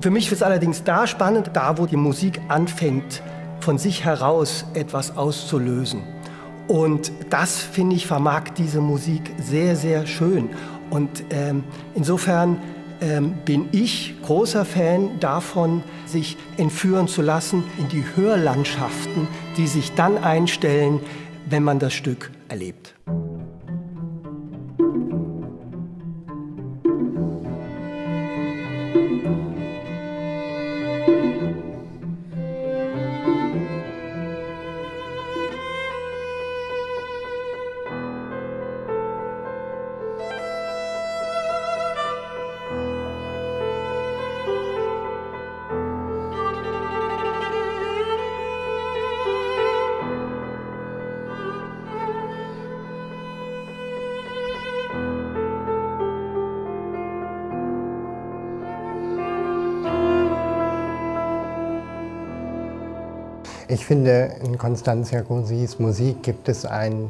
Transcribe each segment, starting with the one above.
Für mich ist es allerdings da spannend, da wo die Musik anfängt, von sich heraus etwas auszulösen. Und das, finde ich, vermag diese Musik sehr, sehr schön. Und ähm, insofern ähm, bin ich großer Fan davon, sich entführen zu lassen in die Hörlandschaften, die sich dann einstellen, wenn man das Stück erlebt. Ich finde, in Constantia Grosis Musik gibt es ein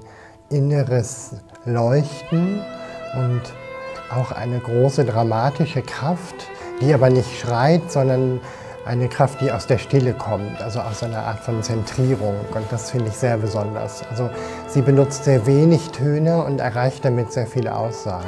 inneres Leuchten und auch eine große dramatische Kraft, die aber nicht schreit, sondern eine Kraft, die aus der Stille kommt, also aus einer Art von Zentrierung. Und das finde ich sehr besonders. Also sie benutzt sehr wenig Töne und erreicht damit sehr viel Aussage.